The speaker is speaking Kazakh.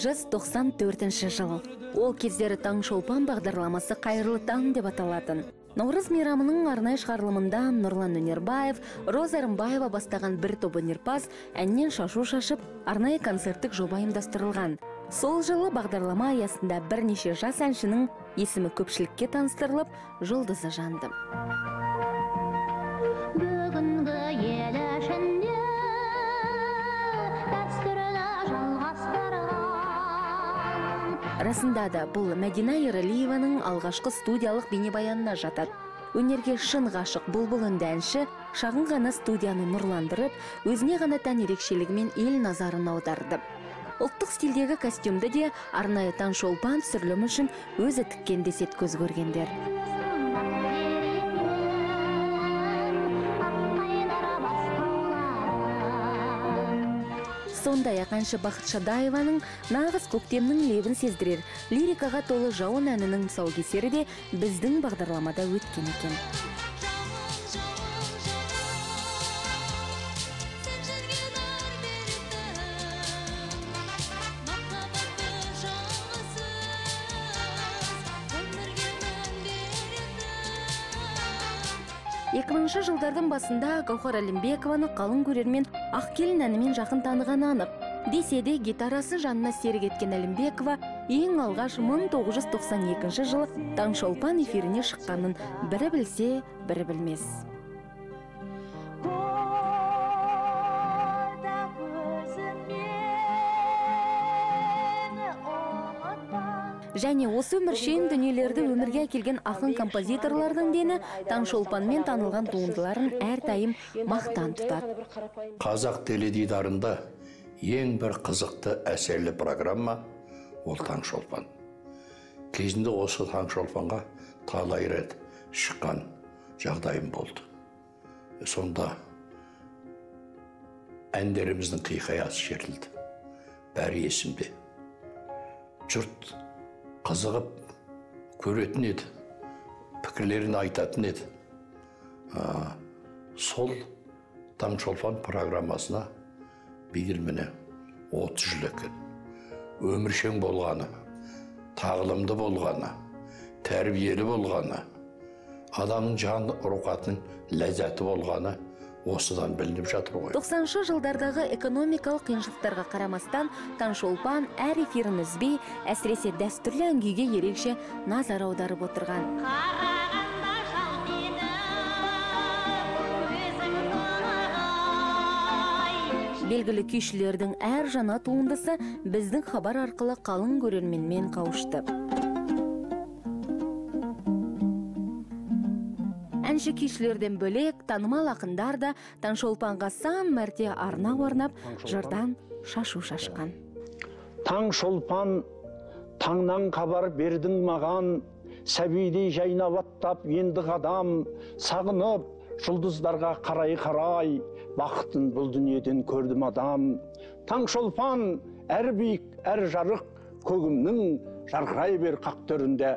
1994 жыл. Ол кездері таңшолпан бағдарламасы қайырлы таң деп аталатын. Наурыз мейрамының арнайы шығарылымында нұрлан өнербаев роза рымбаева бастаған бір топ өнерпаз әннен шашу шашып арнайы концерттік жоба ұйымдастырылған. Сол жылы бағдарлама аясында бірнеше жас әншінің есімі көпшілікке таныстырылып жұлдызы жанды. Бүгінгі ел ішінде дәстүрлі жалғастырған. Расында да бұл мәдина ералиеваның алғашқы студиялық бейнебаянына жатады. Өнерге шын ғашық бұлбұл үнді әнші шағын ғана студияны нұрландырып өзіне ғана тән ерекшелігімен ел назарын аударды. Ұлттық стильдегі костюмді де арнайы таңшолпан түсірілімі үшін өзі тіккен деседі көз көргендер. Сондай ақ әнші бақыт шадаеваның нағыз көктемнің лебін сездірер. Лирикаға толы жауын әнінің тұсаукесері де біздің бағдарламада өткен екен. Екі мыңыншы жылдардың басында гаухар әлімбекованы қалың көрермен ақкелін әнімен жақын танығаны анық. Десе де гитарасын жанына серік еткен әлімбекова ең алғаш 1992 жылы таңшолпан эфиріне шыққанын бірі білсе бірі білмес. Және осы өміршең дүниелерді өмірге әкелген ақын композиторлардың дені таңшолпанмен танылған туындыларын әрдайым мақтан тұтады. Қазақ теледидарында ең бір қызықты әсерлі программа ол таңшолпан кезінде осы таңшолпанға талай рет шыққан жағдайым болды. Сонда әндеріміздің қиқаясы шертілді. Бәрі есімде. Жұрт қызығып көретін еді. Пікірлерін айтатын еді. А, сол таңшолпан программасына биыл міне отыз жыл екен өміршең болғаны тағылымды болғаны тәрбиелі болғаны адамның жан рухатының ләззаты болғаны осыдан білініп жатыр ғой. 90 жылдардағы экономикалық қиыншылықтарға қарамастан таңшолпан әр эфирін үзбей әсіресе дәстүрлі күйге ерекше назар аударып отырған. Белгілі күйшілердің әр жаңа туындысы біздің хабар арқылы қалың көрерменмен қауышты. Әнші күйшілерден бөлек танымал ақындар да таңшолпанға сан мәрте арна орнап жырдан шашу шашқан. Таң шолпан таңнан хабар бердің маған сәбидей жайнап аттап енді қадам сағынып жұлдыздарға қарай қарай бақытын бұл дүниеден көрдім адам. Таң шолпан әр биік әр жарық көгімнің жарқырай бер қақ төрінде.